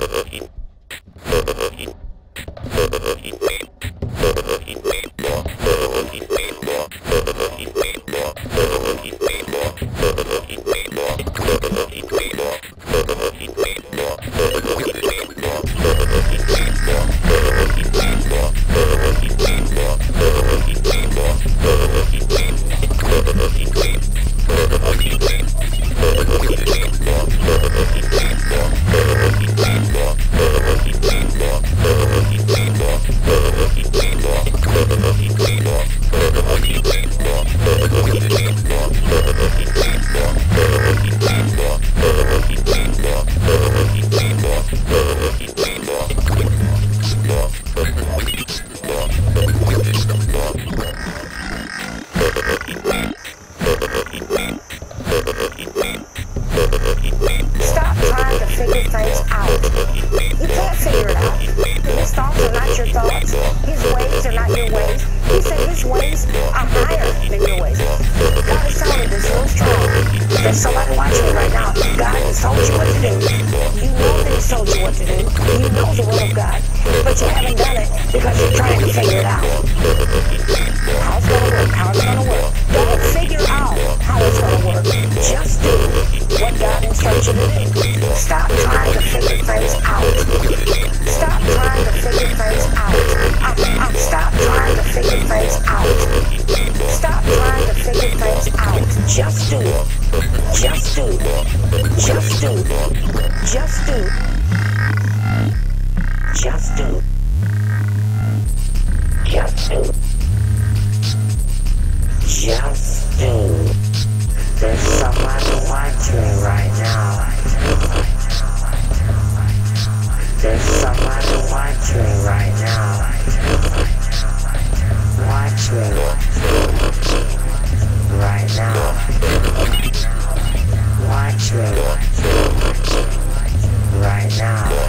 Uh-uh. Stop trying to figure things His ways are higher than your ways. God is this so strong. There's somebody watching you right now. God has told you what to do. You know that he's told you what to do. You know the will of God. But you haven't done it because you're trying to figure it out. How it's going to work. How going to work. Don't figure out how it's going to work. Just do what God instructs you to do. Stop trying to figure things out. Stop trying to figure things out. Just do. Just do. Just do. Just do. Just do. Just do. Just do. There's somebody watching right now. There's somebody watching right now. Watching right right